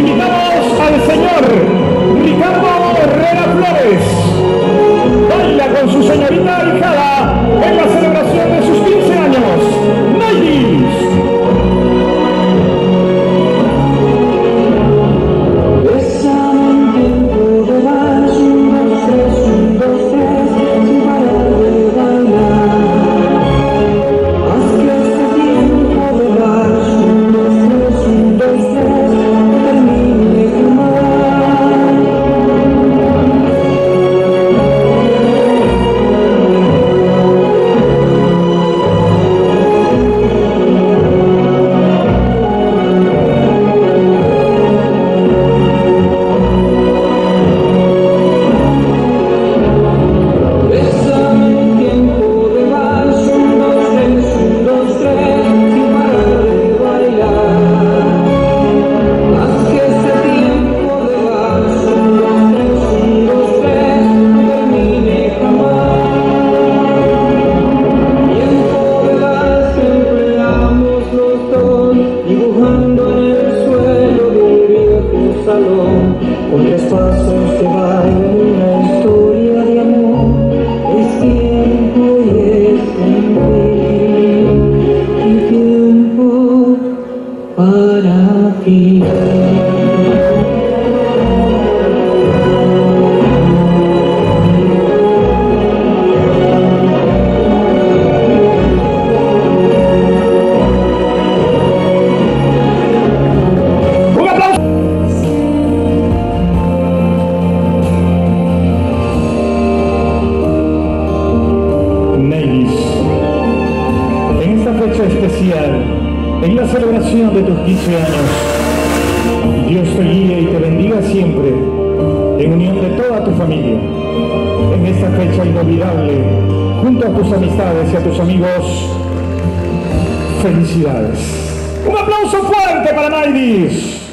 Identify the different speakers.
Speaker 1: No! porque es paso que va en una
Speaker 2: fecha especial, en la celebración de tus 15 años. Dios te guíe y te bendiga siempre, en unión de toda tu familia. En esta fecha inolvidable, junto a tus amistades y a tus amigos, felicidades. Un aplauso fuerte para Maidis.